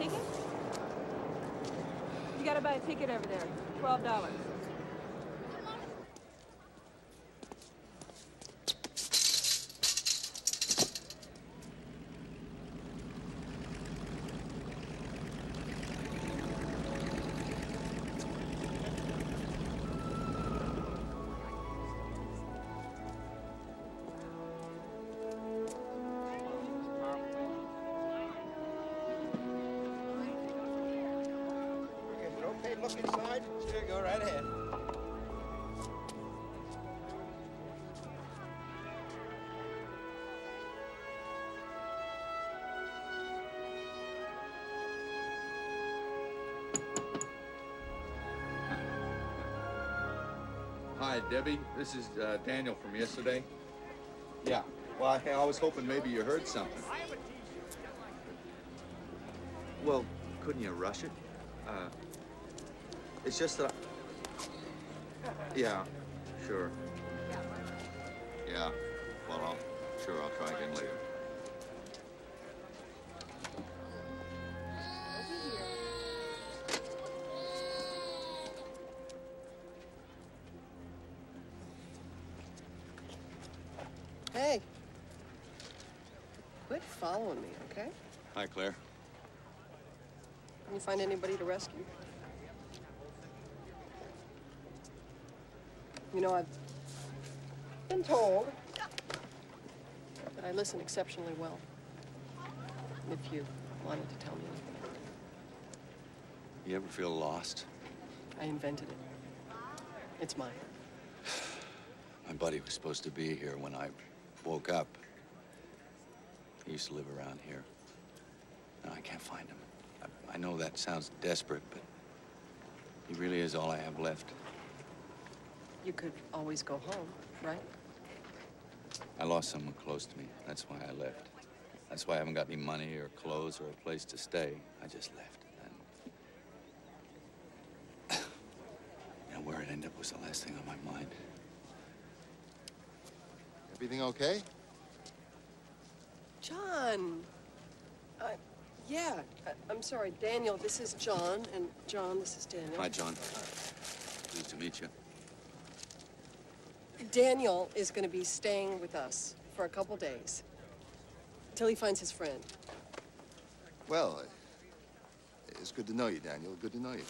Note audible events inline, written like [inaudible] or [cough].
ticket? You gotta buy a ticket over there. Twelve dollars. Look inside? Sure, go right ahead. Hi, Debbie. This is uh, Daniel from yesterday. Yeah. Well, I, I was hoping maybe you heard something. Well, couldn't you rush it? Uh, it's just that. I... Yeah. Sure. Yeah. Well, I'll sure I'll try again later. Hey. Quit following me, okay? Hi, Claire. Can you find anybody to rescue? You know, I've been told that I listen exceptionally well. If you wanted to tell me anything, You ever feel lost? I invented it. It's mine. [sighs] My buddy was supposed to be here when I woke up. He used to live around here. No, I can't find him. I, I know that sounds desperate, but he really is all I have left. You could always go home, right? I lost someone close to me. That's why I left. That's why I haven't got any money or clothes or a place to stay. I just left. And you [coughs] know, where it ended up was the last thing on my mind. Everything okay? John. Uh, yeah. I, I'm sorry, Daniel. This is John, and John, this is Daniel. Hi, John. Pleased to meet you. Daniel is going to be staying with us for a couple days until he finds his friend. Well, it's good to know you, Daniel. Good to know you.